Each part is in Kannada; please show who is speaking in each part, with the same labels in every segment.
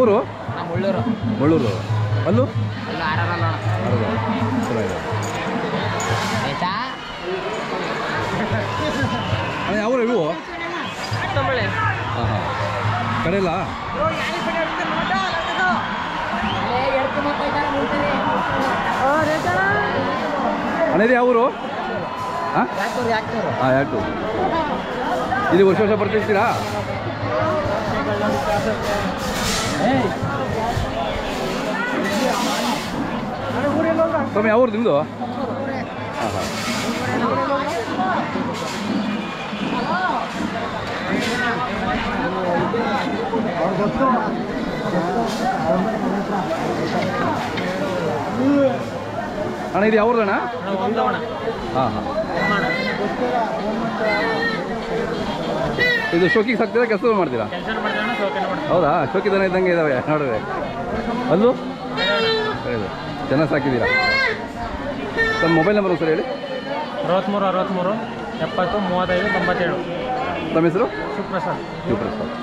Speaker 1: ಯಾವೂರು
Speaker 2: ಮುಳ್ಳೂರು
Speaker 1: ಮುಳ್ಳೂರು. ಅಲ್ಲೂ? ಅವರು ಇವು? ಹಾಂ ಹಾಂ ಕಡೆಯಲ್ಲ ಇದು ಯಾವೂರು ಹಾಂ?
Speaker 2: ಯಾಕೆ
Speaker 1: ಹಾಂ ಯಾಟು ಇಲ್ಲಿ ವರ್ಷ ವರ್ಷ ಬರ್ತಿರ್ತೀರಾ? ಸ್ವಾಮಿ ಯಾವೂರು ನಿಮ್ಮದು ಹಾಂ ಹಾಂ ಅಣ್ಣ ಇದು ಯಾವ್ದು ಅಣ್ಣ
Speaker 2: ಒಂದವಣ
Speaker 1: ಹಾಂ ಹಾಂ. ಇದು ಶೋಕಿಗೆ ಸಾಕ್ತೀರಾ ಕೆಲಸ ಮಾಡ್ತೀರಾ? ಹೌದಾ? ಶೋಕಿ ದನ ಇದ್ದಂಗೆ ಇದಾವೆ ನೋಡಿದ್ರೆ ಅಲ್ಲೂ? ಚೆನ್ನಾಗಿ ಸಾಕಿದ್ದೀರಾ? ತಮ್ಮ ಮೊಬೈಲ್ ನಂಬರ್ ಸರ್ ಹೇಳಿ.
Speaker 2: ಅರವತ್ತ್ಮೂರು ಅರವತ್ತ್ಮೂರು ಎಪ್ಪತ್ತು ಮೂವತ್ತೈದು ತೊಂಬತ್ತೇಳು.
Speaker 1: ತಮ್ಮ ಹೆಸರು?
Speaker 2: ಸುಪ್ರಸಾದ್.
Speaker 1: ಶಿವಪ್ರಸಾದ್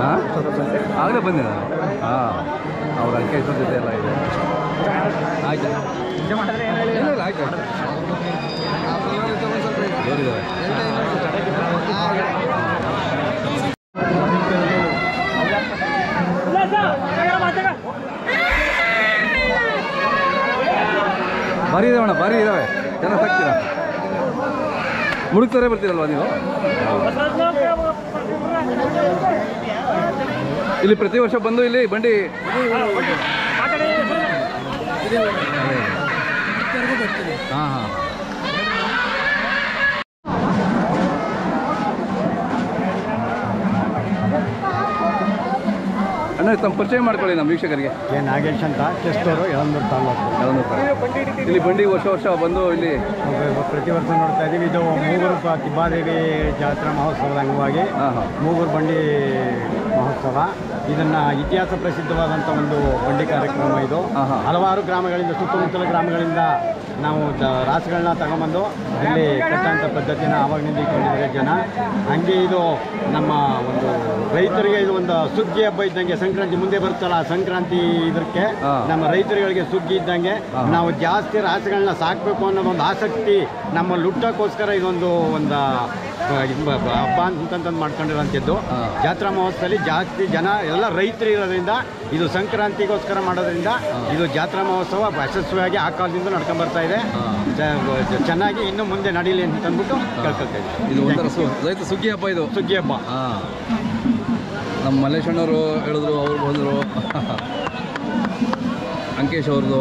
Speaker 1: ಹಾಂ? ಆಗಲೇ ಬಂದೆ ನಾನು ಹಾಂ. ಅವ್ರ ಅಂಕೆ ಜೊತೆ ಎಲ್ಲ ಇದೆ. ಆಯ್ತು? ಇಲ್ಲ ಇಲ್ಲ, ಆಯ್ತು ಇದಾವಣ್ಣ ಭಾರಿ ಇದಾವೆ ಚೆನ್ನಾಗಿ ಸಾಕ್ತೀರಾ? ಮುಡುಕ್ತಾರೆ ಬರ್ತೀರಲ್ವಾ ನೀವು? ಇಲ್ಲಿ ಪ್ರತಿ ವರ್ಷ ಬಂದು ಇಲ್ಲಿ ಬಂಡಿ ಹಾಂ ಹಾಂ. ಅಣ್ಣ ತಮ್ಮ ಪರಿಚಯ ಮಾಡ್ಕೊಳ್ಳಿ ನಮ್ಮ ವೀಕ್ಷಕರಿಗೆ.
Speaker 3: ಕೆ ನಾಗೇಶ್ ಅಂತ ಟೆಸ್ಟೋರು ಯಳಂದೂರು ತಾಲೂಕು.
Speaker 1: ಯಾವ್ದೊಂದು ಇಲ್ಲಿ ಬಂಡಿ ವರ್ಷ ವರ್ಷ ಬಂದು ಇಲ್ಲಿ
Speaker 3: ಪ್ರತಿ ವರ್ಷ ನೋಡ್ತಾ ಇದ್ದೀವಿ ಇದು ಮೂಗೂರು ಪ- ತಿಬ್ಬಾದೇವಿ ಜಾತ್ರಾ ಮಹೋತ್ಸವದ ಅಂಗವಾಗಿ
Speaker 1: ಹಾಂ ಹಾಂ
Speaker 3: ಮೂಗೂರು ಬಂಡಿ ಮಹೋತ್ಸವ. ಇದನ್ನ ಇತಿಹಾಸ ಪ್ರಸಿದ್ಧವಾದಂಥ ಒಂದು ಬಂಡಿ ಕಾರ್ಯಕ್ರಮ ಇದು. ಹಲವಾರು ಗ್ರಾಮಗಳಿಂದ ಸುತ್ತಮುತ್ತಲ ಗ್ರಾಮಗಳಿಂದ ನಾವು ರಾಸುಗಳನ್ನ ತಗೊಂಬಂದು ಇಲ್ಲಿ ಕಟ್ಟುವಂಥ ಪದ್ಧತಿನ ಆವಾಗಿನಿಂದ ಇಟ್ಕೊಂಡಿದ್ದಾರೆ ಜನ. ಹಂಗೆ ಇದು ನಮ್ಮ ಒಂದು ರೈತರಿಗೆ ಇದು ಒಂದು ಸುಗ್ಗಿ ಹಬ್ಬ ಇದ್ದಂಗೆ ಸಂಕ್ರಾಂತಿ ಮುಂದೆ ಬರುತ್ತಲ್ಲ ಸಂಕ್ರಾಂತಿ ಇದಕ್ಕೆ ನಮ್ಮ ರೈತರುಗಳಿಗೆ ಸುಗ್ಗಿ ಇದ್ದಂಗೆ ನಾವು ಜಾಸ್ತಿ ರಾಸುಗಳನ್ನ ಸಾಕಬೇಕು ಅನ್ನೋ ಒಂದು ಆಸಕ್ತಿ ನಮ್ಮ ಲುಟ್ಟಕ್ಕೋಸ್ಕರ ಇದೊಂದು ಒಂದು ಹಬ್ಬ ಅಂತಂತಂದು ಮಾಡ್ಕೊಂಡಿರೋಂಥದ್ದು
Speaker 1: ಹಾ.
Speaker 3: ಜಾತ್ರಾ ಮಹೋತ್ಸವದಲ್ಲಿ ಜಾಸ್ತಿ ಜನ ಎಲ್ಲ ರೈತರು ಇರೋದ್ರಿಂದ ಇದು ಸಂಕ್ರಾಂತಿಗೋಸ್ಕರ ಮಾಡೋದ್ರಿಂದ ಇದು ಜಾತ್ರಾ ಮಹೋತ್ಸವ ಯಶಸ್ವಿಯಾಗಿ ಆ ಕಾಲದಿಂದ ನಡ್ಕೊಂಡ್ ಬರ್ತಾ ಇದೆ. ಚೆನ್ನಾಗಿ ಇನ್ನು ಮುಂದೆ ನಡೀಲಿ ಅಂತ ಅಂದ್ಬಿಟ್ಟು ಕೇಳ್ಕೊಳ್ತಾ ಇದ್ದೀವಿ.
Speaker 1: ರೈತ ಸುಗ್ಗಿ ಹಬ್ಬ ಇದು.
Speaker 3: ಸುಗ್ಗಿ ಹಬ್ಬ
Speaker 1: ನಮ್ಮ ಮಲ್ಲೇಶಣ್ಣವರು ಹೇಳಿದ್ರು ಅವ್ರು ಬಂದರು. ಅಂಕೇಶ್ ಅವ್ರದ್ದು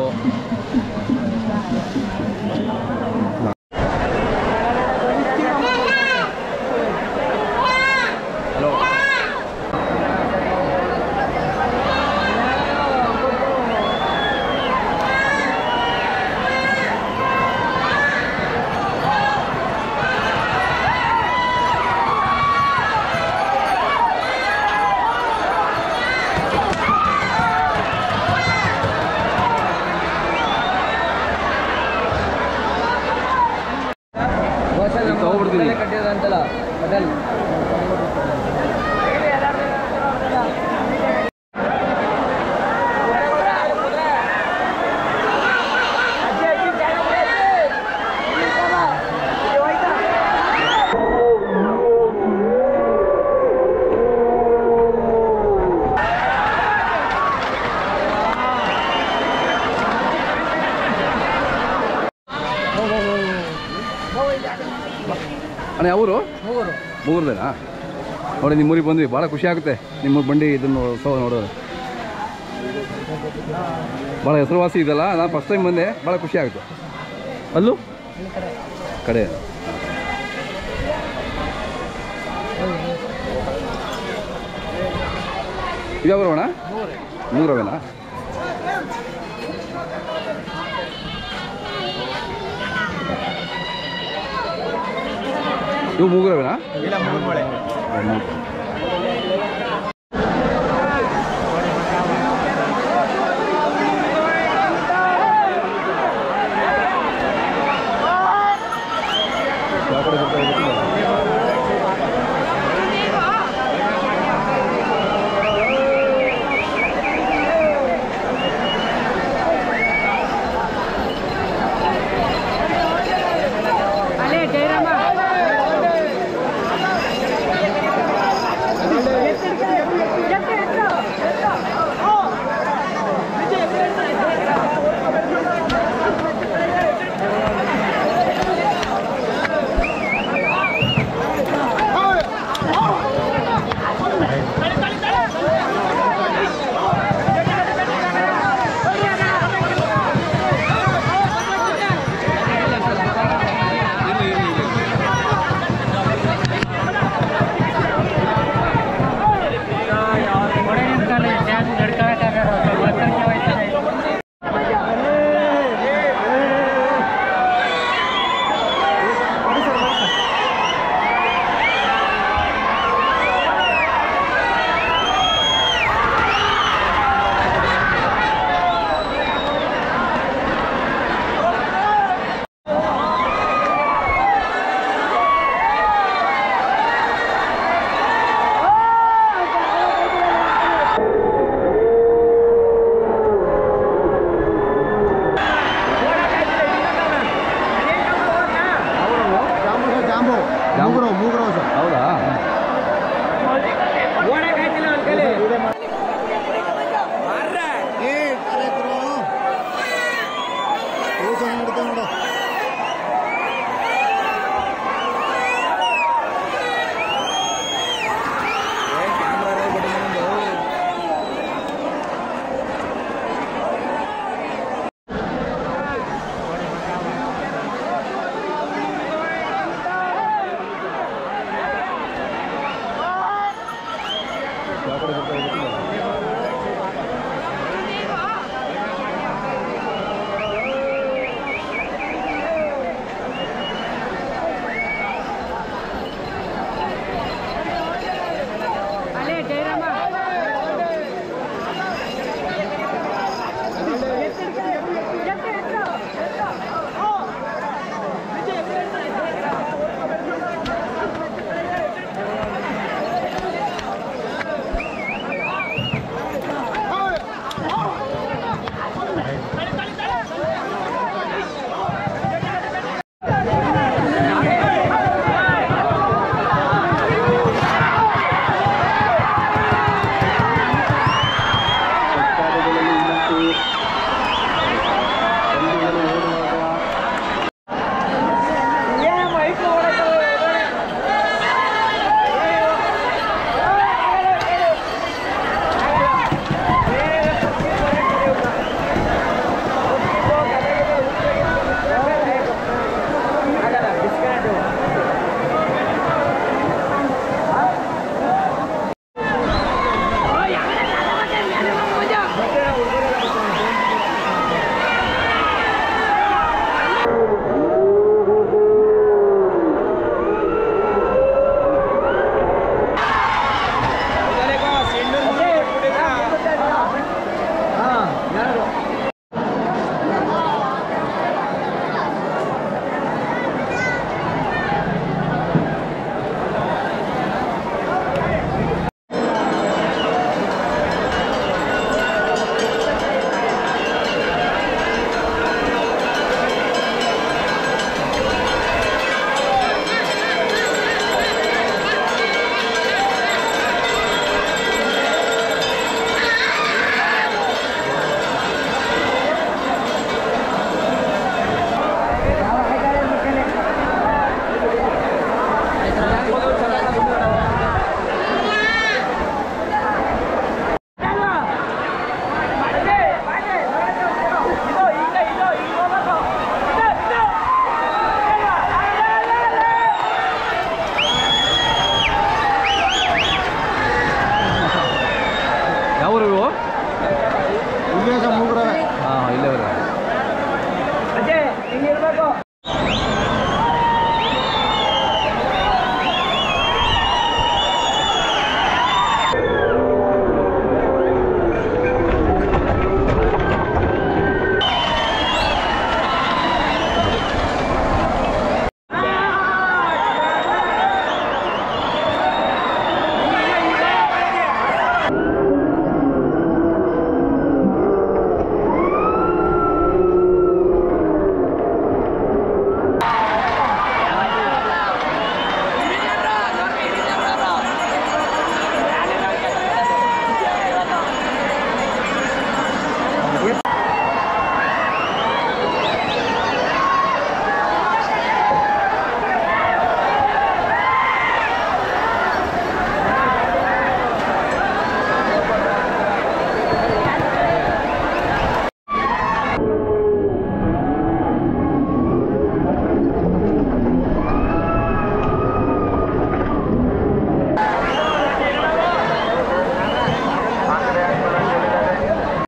Speaker 2: ಅಣ್ಣ ಅವರು
Speaker 1: ಮೂಗರದೇನಾ ನೋಡಿ ನಿಮ್ಮೂರಿಗೆ ಬಂದ್ವಿ. ಭಾಳ ಖುಷಿ ಆಗುತ್ತೆ ನಿಮ್ಮ ಬಂಡಿ ಇದನ್ನು ಸೋ ನೋಡೋದು. ಭಾಳ ಹೆಸರುವಾಸಿ ಇದೆಲ್ಲ ನಾನು ಫಸ್ಟ್ ಟೈಮ್ ಬಂದೆ. ಭಾಳ ಖುಷಿ ಆಗುತ್ತೆ. ಅಲ್ಲೂ? ಕಡೆ. ಮೂರು ಮೂರವೇನಾ? ಇವು ಮೂಗುರವೇನಾ
Speaker 3: ಇಲ್ಲ ಮೂರು ಮಳೆ
Speaker 1: ಮೂರು